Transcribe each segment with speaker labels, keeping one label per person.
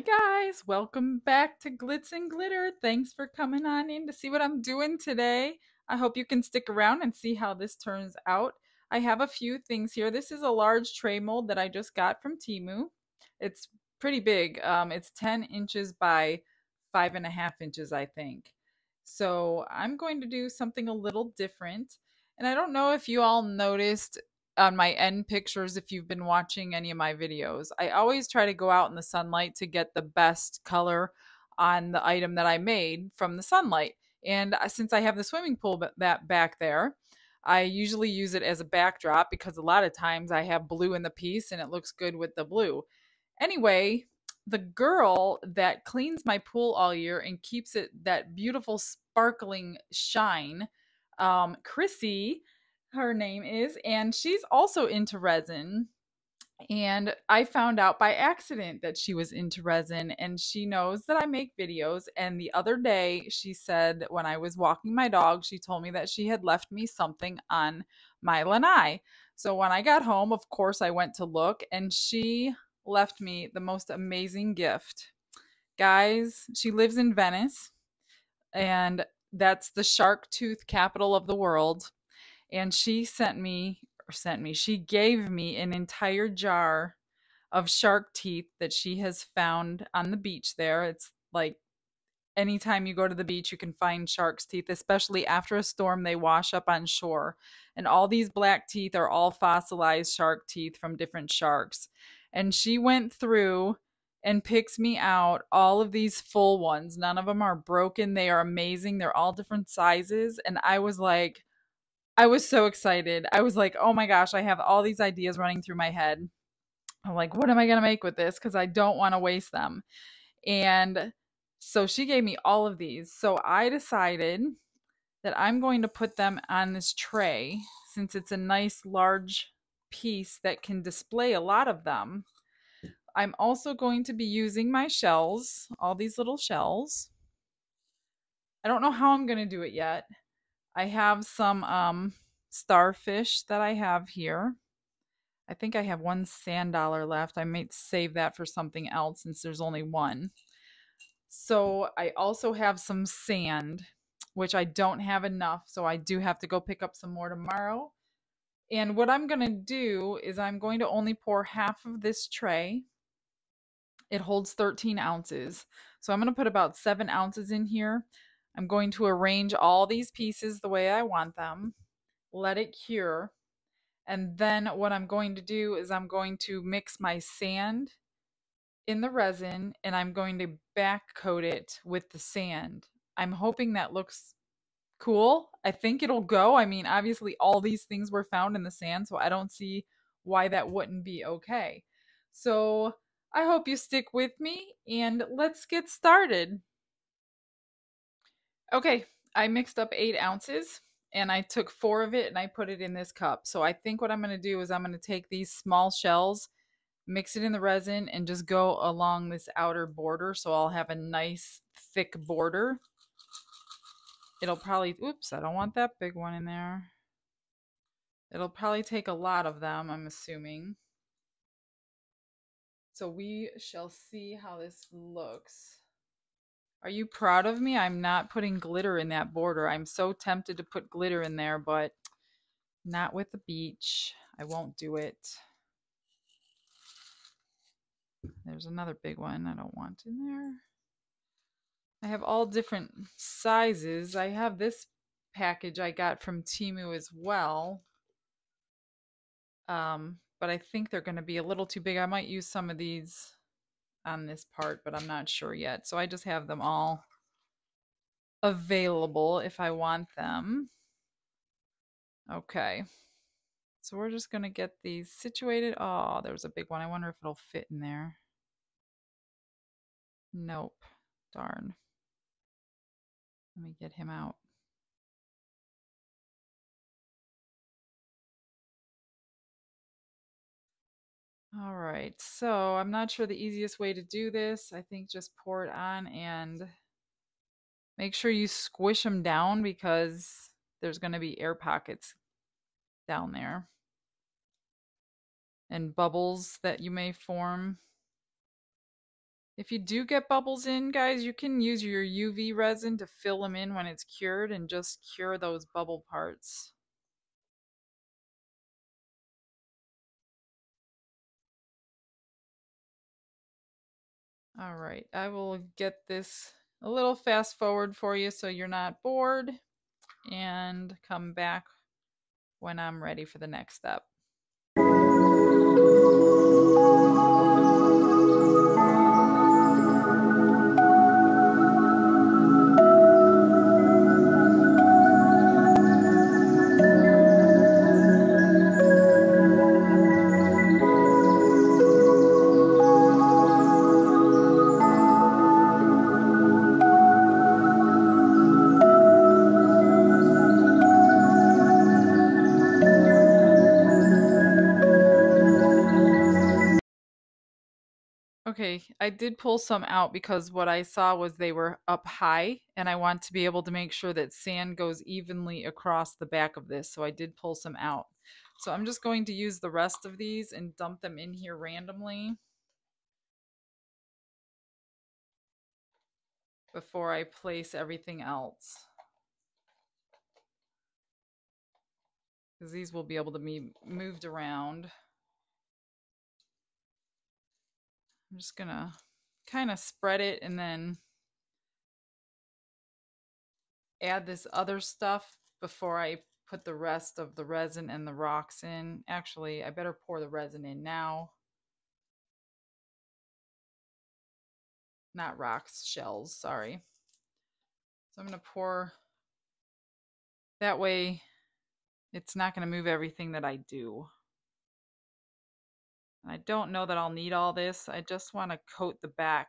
Speaker 1: Hi guys, welcome back to Glitz and Glitter. Thanks for coming on in to see what I'm doing today. I hope you can stick around and see how this turns out. I have a few things here. This is a large tray mold that I just got from Temu. It's pretty big. Um, it's 10 inches by five and a half inches, I think. So I'm going to do something a little different. And I don't know if you all noticed on my end pictures if you've been watching any of my videos. I always try to go out in the sunlight to get the best color on the item that I made from the sunlight. And uh, since I have the swimming pool that back there, I usually use it as a backdrop because a lot of times I have blue in the piece and it looks good with the blue. Anyway, the girl that cleans my pool all year and keeps it that beautiful sparkling shine, um, Chrissy, her name is, and she's also into resin. And I found out by accident that she was into resin, and she knows that I make videos. And the other day, she said when I was walking my dog, she told me that she had left me something on my lanai. So when I got home, of course, I went to look, and she left me the most amazing gift. Guys, she lives in Venice, and that's the shark tooth capital of the world and she sent me or sent me she gave me an entire jar of shark teeth that she has found on the beach there. It's like anytime you go to the beach you can find shark's teeth especially after a storm they wash up on shore. And all these black teeth are all fossilized shark teeth from different sharks. And she went through and picks me out all of these full ones. None of them are broken. They are amazing. They're all different sizes. And i was like I was so excited. I was like, oh my gosh, I have all these ideas running through my head. I'm like, what am I going to make with this? Because I don't want to waste them. And so she gave me all of these. So I decided that I'm going to put them on this tray since it's a nice large piece that can display a lot of them. I'm also going to be using my shells, all these little shells. I don't know how I'm going to do it yet. I have some um, starfish that I have here. I think I have one sand dollar left. I might save that for something else since there's only one. So I also have some sand, which I don't have enough. So I do have to go pick up some more tomorrow. And what I'm going to do is I'm going to only pour half of this tray. It holds 13 ounces. So I'm going to put about seven ounces in here. I'm going to arrange all these pieces the way I want them, let it cure, and then what I'm going to do is I'm going to mix my sand in the resin and I'm going to back coat it with the sand. I'm hoping that looks cool. I think it'll go. I mean, obviously all these things were found in the sand, so I don't see why that wouldn't be okay. So I hope you stick with me and let's get started. Okay, I mixed up eight ounces and I took four of it and I put it in this cup. So I think what I'm going to do is I'm going to take these small shells, mix it in the resin, and just go along this outer border. So I'll have a nice thick border. It'll probably, oops, I don't want that big one in there. It'll probably take a lot of them, I'm assuming. So we shall see how this looks. Are you proud of me? I'm not putting glitter in that border. I'm so tempted to put glitter in there, but not with the beach. I won't do it. There's another big one I don't want in there. I have all different sizes. I have this package I got from Temu as well. Um, but I think they're going to be a little too big. I might use some of these on this part, but I'm not sure yet. So I just have them all available if I want them. Okay. So we're just going to get these situated. Oh, there was a big one. I wonder if it'll fit in there. Nope. Darn. Let me get him out. All right, so I'm not sure the easiest way to do this. I think just pour it on and make sure you squish them down because there's going to be air pockets down there and bubbles that you may form If you do get bubbles in, guys, you can use your UV resin to fill them in when it's cured and just cure those bubble parts. All right, I will get this a little fast forward for you so you're not bored and come back when I'm ready for the next step. I did pull some out because what I saw was they were up high and I want to be able to make sure that sand goes evenly across the back of this. So I did pull some out. So I'm just going to use the rest of these and dump them in here randomly. Before I place everything else. Because these will be able to be moved around. I'm just gonna kind of spread it and then add this other stuff before I put the rest of the resin and the rocks in. Actually, I better pour the resin in now. Not rocks, shells, sorry. So I'm going to pour, that way it's not going to move everything that I do. I don't know that I'll need all this. I just want to coat the back.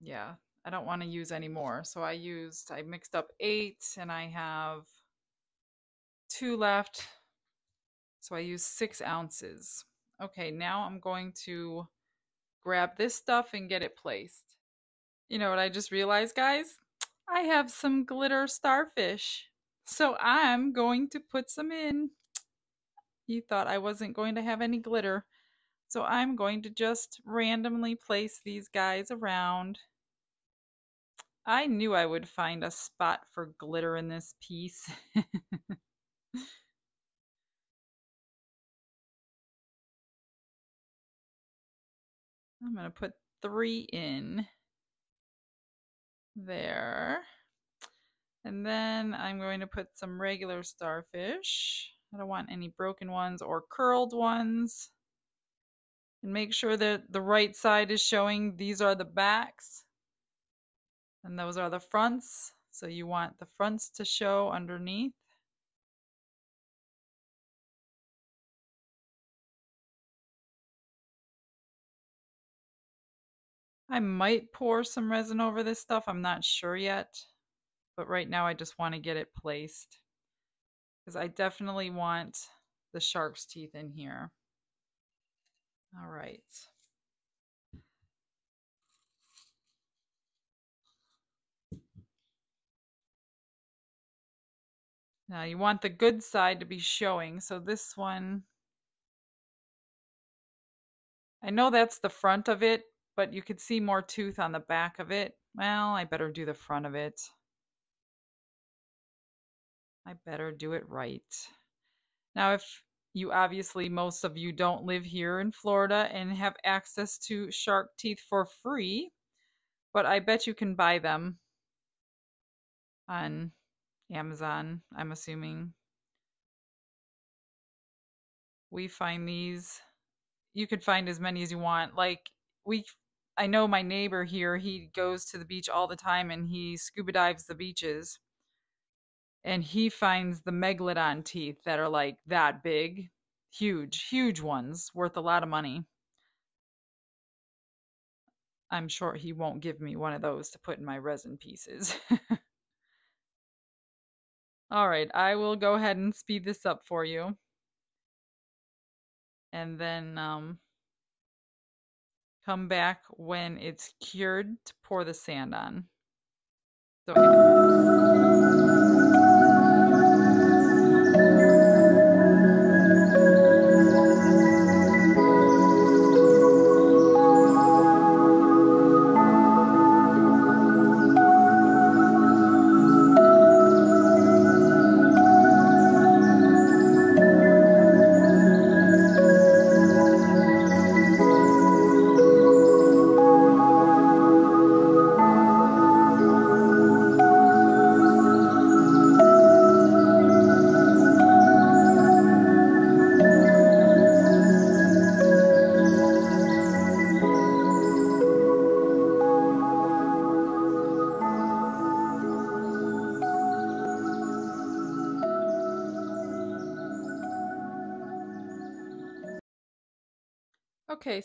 Speaker 1: Yeah, I don't want to use any more. So I used, I mixed up eight and I have two left. So I used six ounces. Okay, now I'm going to grab this stuff and get it placed. You know what I just realized, guys? I have some glitter starfish. So I'm going to put some in. You thought I wasn't going to have any glitter. So I'm going to just randomly place these guys around. I knew I would find a spot for glitter in this piece. I'm going to put three in there. And then I'm going to put some regular starfish. I don't want any broken ones or curled ones. And make sure that the right side is showing these are the backs. And those are the fronts. So you want the fronts to show underneath. I might pour some resin over this stuff. I'm not sure yet. But right now I just want to get it placed because I definitely want the shark's teeth in here. All right. Now you want the good side to be showing. So this one, I know that's the front of it, but you could see more tooth on the back of it. Well, I better do the front of it. I better do it right. Now, if you obviously, most of you don't live here in Florida and have access to shark teeth for free, but I bet you can buy them on Amazon, I'm assuming. We find these, you could find as many as you want. Like, we, I know my neighbor here, he goes to the beach all the time and he scuba dives the beaches and he finds the megalodon teeth that are like that big, huge, huge ones worth a lot of money. I'm sure he won't give me one of those to put in my resin pieces. All right, I will go ahead and speed this up for you. And then um, come back when it's cured to pour the sand on. So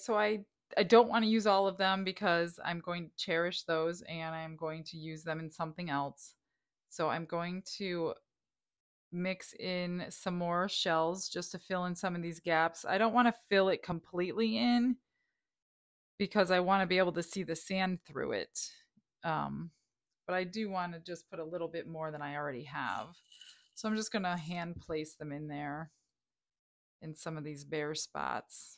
Speaker 1: so I I don't want to use all of them because I'm going to cherish those and I'm going to use them in something else. So I'm going to mix in some more shells just to fill in some of these gaps. I don't want to fill it completely in because I want to be able to see the sand through it. Um, but I do want to just put a little bit more than I already have. So I'm just going to hand place them in there in some of these bare spots.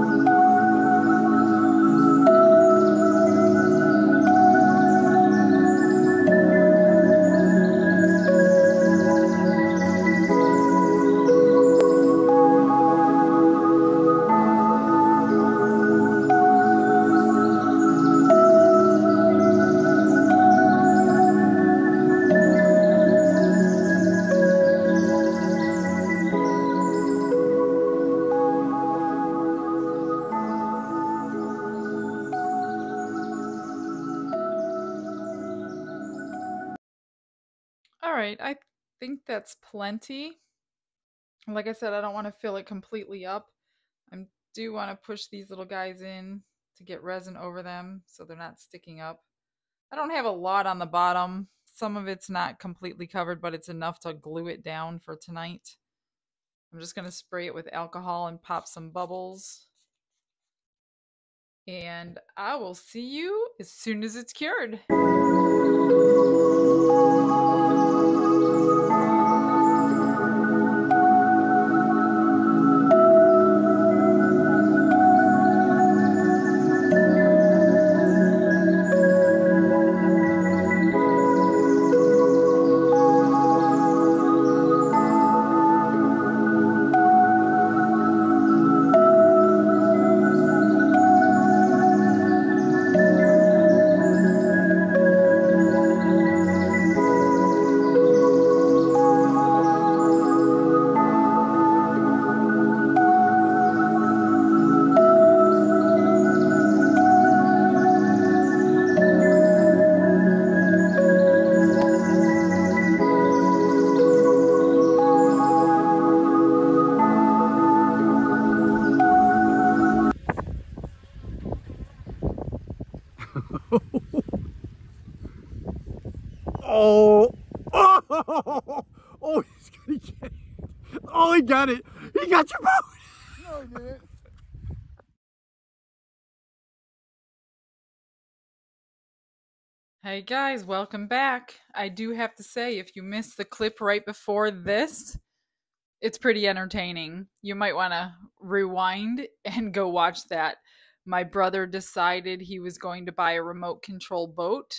Speaker 1: that's plenty. Like I said, I don't want to fill it completely up. I do want to push these little guys in to get resin over them so they're not sticking up. I don't have a lot on the bottom. Some of it's not completely covered, but it's enough to glue it down for tonight. I'm just going to spray it with alcohol and pop some bubbles. And I will see you as soon as it's cured. Guys, welcome back. I do have to say, if you missed the clip right before this, it's pretty entertaining. You might want to rewind and go watch that. My brother decided he was going to buy a remote control boat,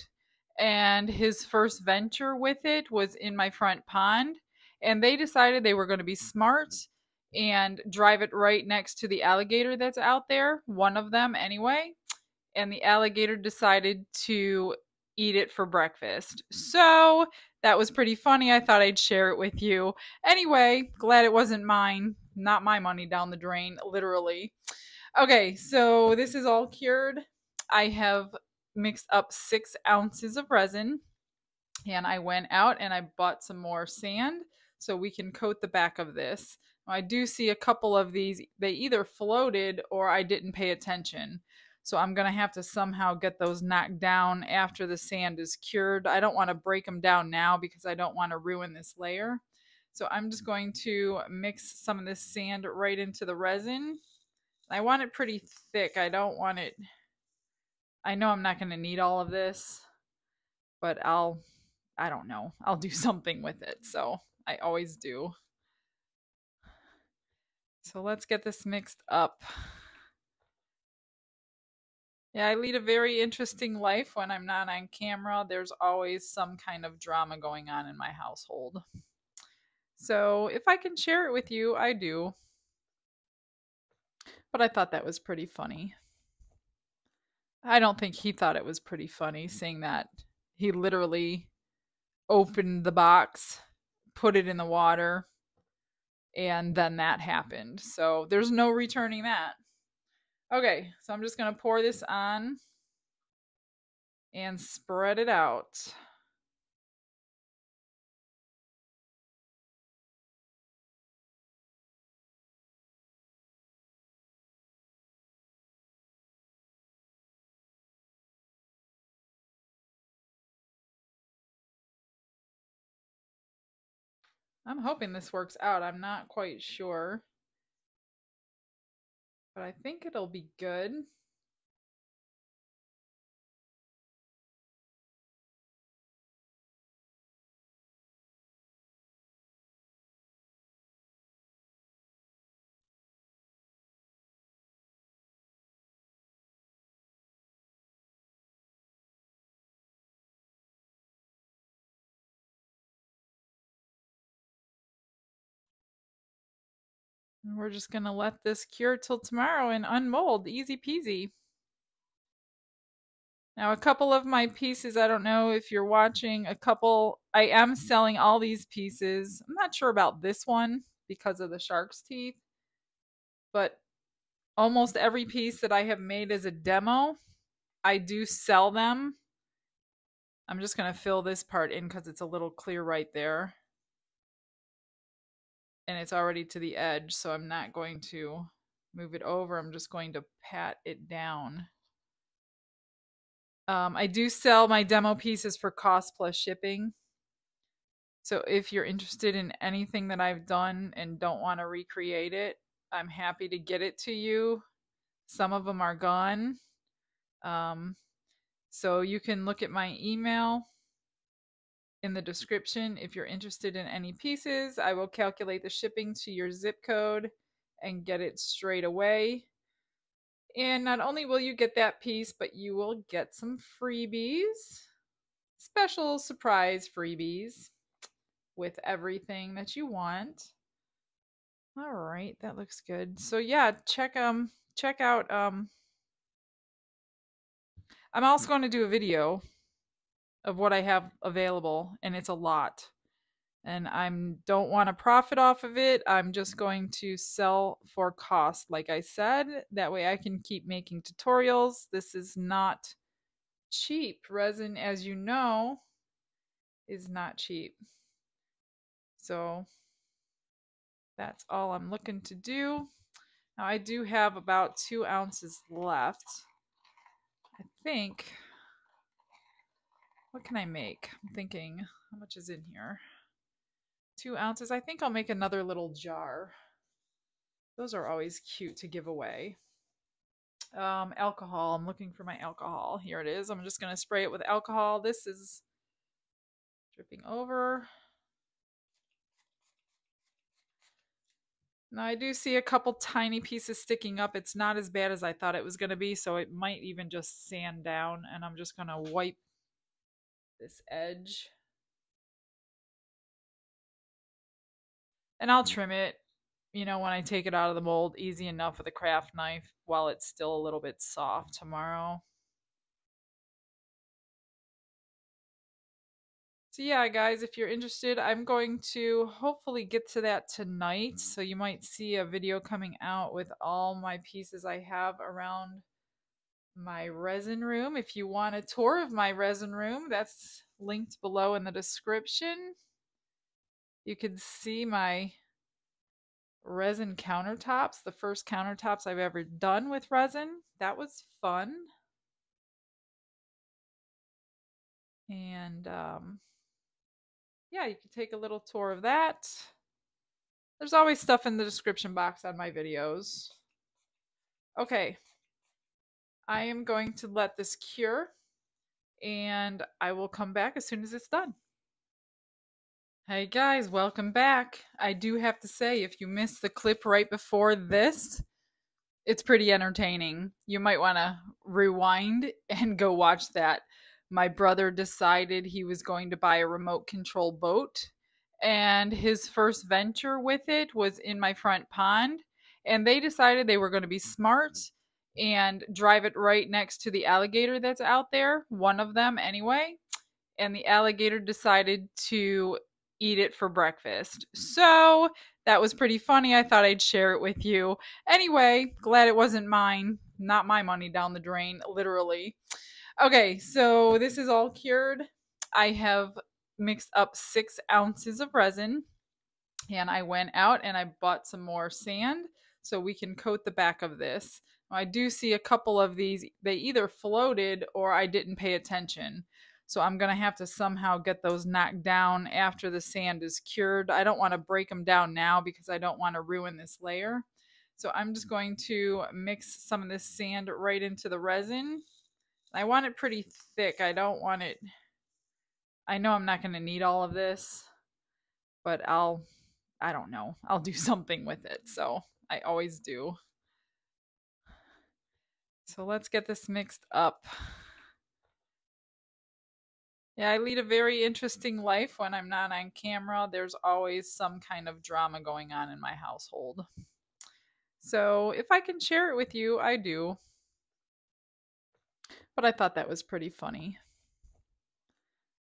Speaker 1: and his first venture with it was in my front pond. And they decided they were going to be smart and drive it right next to the alligator that's out there, one of them anyway. And the alligator decided to eat it for breakfast. So that was pretty funny. I thought I'd share it with you. Anyway, glad it wasn't mine. Not my money down the drain, literally. Okay, so this is all cured. I have mixed up six ounces of resin and I went out and I bought some more sand so we can coat the back of this. I do see a couple of these, they either floated or I didn't pay attention. So I'm going to have to somehow get those knocked down after the sand is cured. I don't want to break them down now because I don't want to ruin this layer. So I'm just going to mix some of this sand right into the resin. I want it pretty thick. I don't want it... I know I'm not going to need all of this, but I'll... I don't know. I'll do something with it. So I always do. So let's get this mixed up. Yeah, I lead a very interesting life when I'm not on camera. There's always some kind of drama going on in my household. So if I can share it with you, I do. But I thought that was pretty funny. I don't think he thought it was pretty funny seeing that he literally opened the box, put it in the water, and then that happened. So there's no returning that. Okay, so I'm just going to pour this on and spread it out. I'm hoping this works out. I'm not quite sure. But I think it'll be good. We're just going to let this cure till tomorrow and unmold. Easy peasy. Now, a couple of my pieces, I don't know if you're watching, a couple, I am selling all these pieces. I'm not sure about this one because of the shark's teeth, but almost every piece that I have made as a demo, I do sell them. I'm just going to fill this part in because it's a little clear right there and it's already to the edge, so I'm not going to move it over. I'm just going to pat it down. Um, I do sell my demo pieces for cost plus shipping. So if you're interested in anything that I've done and don't want to recreate it, I'm happy to get it to you. Some of them are gone. Um, so you can look at my email in the description if you're interested in any pieces. I will calculate the shipping to your zip code and get it straight away. And not only will you get that piece, but you will get some freebies, special surprise freebies with everything that you want. All right, that looks good. So yeah, check um check out um I'm also going to do a video of what I have available, and it's a lot. And I don't want to profit off of it. I'm just going to sell for cost, like I said. That way I can keep making tutorials. This is not cheap. Resin, as you know, is not cheap. So that's all I'm looking to do. Now I do have about two ounces left. I think what can I make? I'm thinking, how much is in here? Two ounces. I think I'll make another little jar. Those are always cute to give away. Um, alcohol. I'm looking for my alcohol. Here it is. I'm just going to spray it with alcohol. This is dripping over. Now I do see a couple tiny pieces sticking up. It's not as bad as I thought it was going to be, so it might even just sand down. And I'm just going to wipe this edge. And I'll mm. trim it, you know, when I take it out of the mold, easy enough with a craft knife while it's still a little bit soft tomorrow. So yeah, guys, if you're interested, I'm going to hopefully get to that tonight. So you might see a video coming out with all my pieces I have around my resin room. If you want a tour of my resin room, that's linked below in the description. You can see my resin countertops, the first countertops I've ever done with resin. That was fun. And um, yeah, you can take a little tour of that. There's always stuff in the description box on my videos. Okay, I am going to let this cure and I will come back as soon as it's done. Hey guys, welcome back. I do have to say, if you missed the clip right before this, it's pretty entertaining. You might want to rewind and go watch that. My brother decided he was going to buy a remote control boat, and his first venture with it was in my front pond. And they decided they were going to be smart and drive it right next to the alligator that's out there, one of them anyway. And the alligator decided to eat it for breakfast. So that was pretty funny. I thought I'd share it with you. Anyway, glad it wasn't mine. Not my money down the drain, literally. Okay, so this is all cured. I have mixed up six ounces of resin and I went out and I bought some more sand so we can coat the back of this. I do see a couple of these, they either floated or I didn't pay attention. So I'm going to have to somehow get those knocked down after the sand is cured. I don't want to break them down now because I don't want to ruin this layer. So I'm just going to mix some of this sand right into the resin. I want it pretty thick. I don't want it, I know I'm not going to need all of this, but I'll, I don't know, I'll do something with it. So I always do. So let's get this mixed up. Yeah, I lead a very interesting life when I'm not on camera. There's always some kind of drama going on in my household. So if I can share it with you, I do. But I thought that was pretty funny.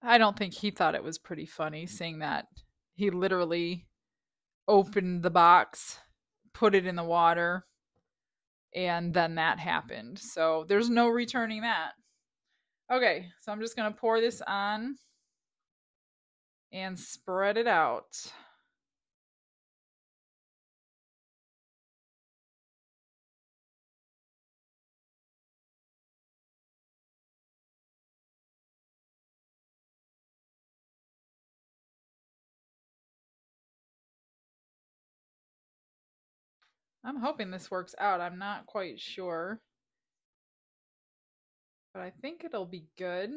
Speaker 1: I don't think he thought it was pretty funny seeing that he literally opened the box, put it in the water, and then that happened. So there's no returning that. Okay, so I'm just going to pour this on and spread it out. I'm hoping this works out. I'm not quite sure. But I think it'll be good.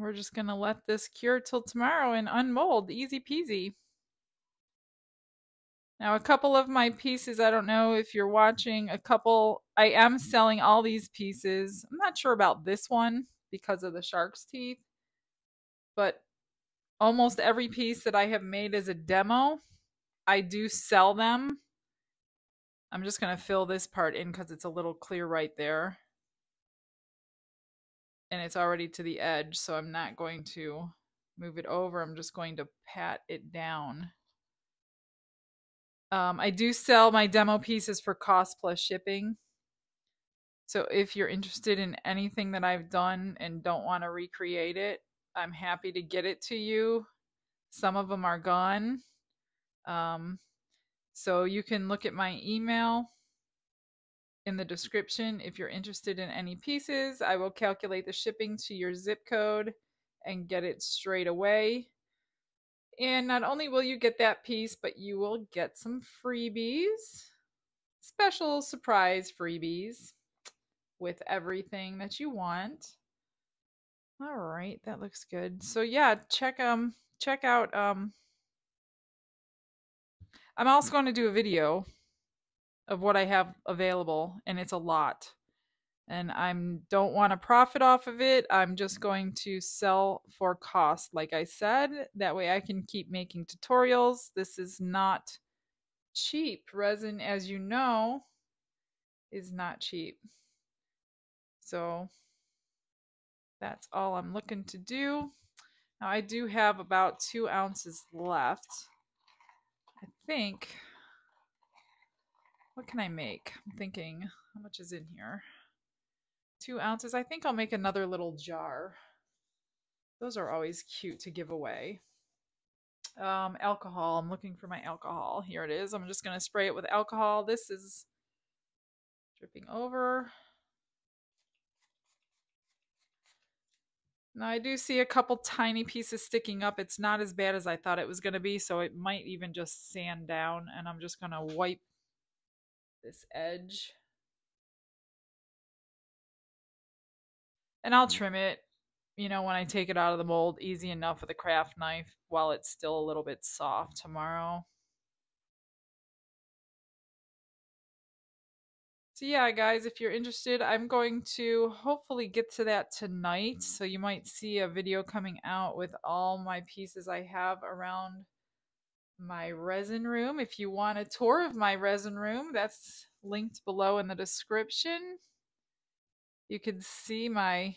Speaker 1: We're just going to let this cure till tomorrow and unmold. Easy peasy. Now, a couple of my pieces, I don't know if you're watching, a couple, I am selling all these pieces. I'm not sure about this one because of the shark's teeth, but almost every piece that I have made as a demo, I do sell them. I'm just going to fill this part in because it's a little clear right there and it's already to the edge, so I'm not going to move it over. I'm just going to pat it down. Um, I do sell my demo pieces for cost plus shipping. So if you're interested in anything that I've done and don't want to recreate it, I'm happy to get it to you. Some of them are gone. Um, so you can look at my email in the description if you're interested in any pieces. I will calculate the shipping to your zip code and get it straight away. And not only will you get that piece, but you will get some freebies, special surprise freebies with everything that you want. All right, that looks good. So yeah, check um check out um I'm also going to do a video of what I have available, and it's a lot. And I don't want to profit off of it. I'm just going to sell for cost, like I said. That way I can keep making tutorials. This is not cheap. Resin, as you know, is not cheap. So that's all I'm looking to do. Now I do have about two ounces left. I think what can I make? I'm thinking, how much is in here? Two ounces. I think I'll make another little jar. Those are always cute to give away. Um, alcohol. I'm looking for my alcohol. Here it is. I'm just going to spray it with alcohol. This is dripping over. Now I do see a couple tiny pieces sticking up. It's not as bad as I thought it was going to be, so it might even just sand down. And I'm just going to wipe this edge. And I'll mm. trim it, you know, when I take it out of the mold, easy enough with a craft knife while it's still a little bit soft tomorrow. So yeah, guys, if you're interested, I'm going to hopefully get to that tonight. So you might see a video coming out with all my pieces I have around my resin room. If you want a tour of my resin room, that's linked below in the description. You can see my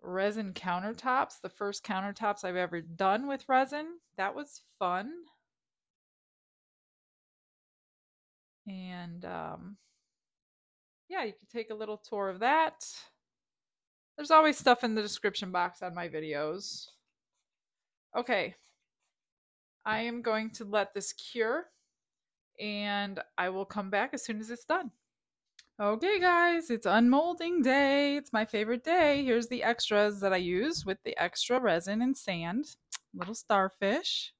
Speaker 1: resin countertops, the first countertops I've ever done with resin. That was fun. And um, yeah, you can take a little tour of that. There's always stuff in the description box on my videos. Okay, I am going to let this cure and I will come back as soon as it's done. Okay, guys, it's unmolding day. It's my favorite day. Here's the extras that I use with the extra resin and sand. Little starfish,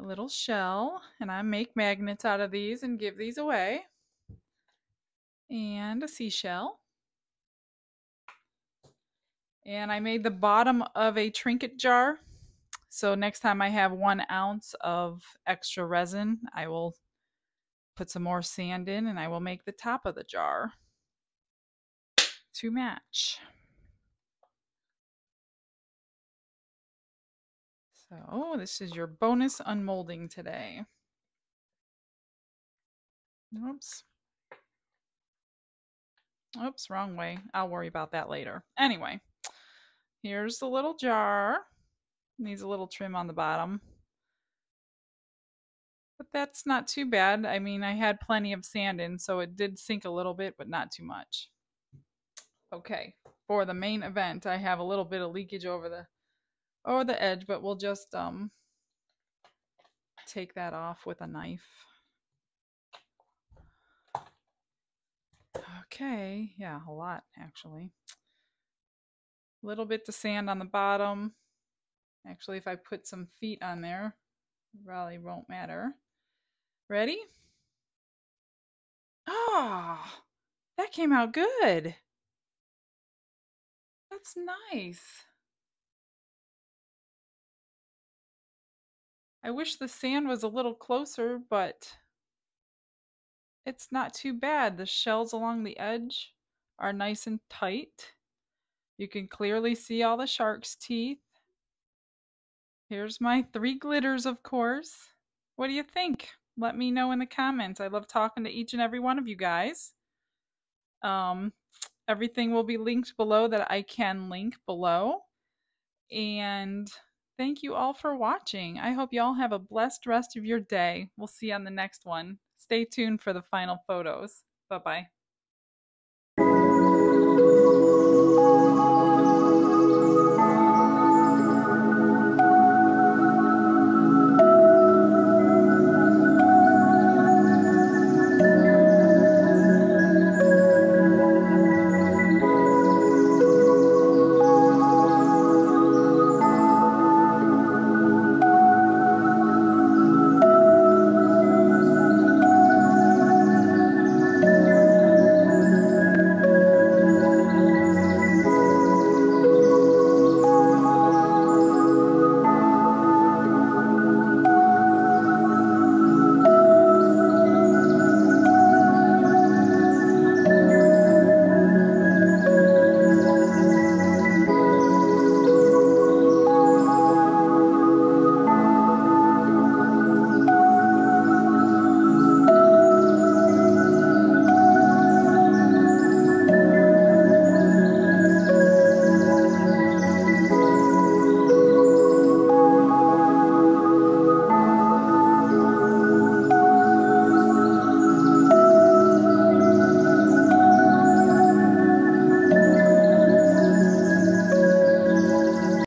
Speaker 1: a little shell, and I make magnets out of these and give these away. And a seashell. And I made the bottom of a trinket jar. So next time I have one ounce of extra resin, I will put some more sand in and I will make the top of the jar to match. So this is your bonus unmolding today. Oops. Oops, wrong way. I'll worry about that later. Anyway, here's the little jar. Needs a little trim on the bottom. But that's not too bad. I mean, I had plenty of sand in, so it did sink a little bit, but not too much. Okay, for the main event, I have a little bit of leakage over the over the edge, but we'll just um take that off with a knife. Okay, yeah, a lot actually. A little bit of sand on the bottom. Actually, if I put some feet on there, it probably won't matter. Ready? Ah, oh, that came out good. That's nice. I wish the sand was a little closer, but it's not too bad. The shells along the edge are nice and tight. You can clearly see all the shark's teeth. Here's my three glitters, of course. What do you think? let me know in the comments. I love talking to each and every one of you guys. Um, everything will be linked below that I can link below. And thank you all for watching. I hope you all have a blessed rest of your day. We'll see you on the next one. Stay tuned for the final photos. Bye bye.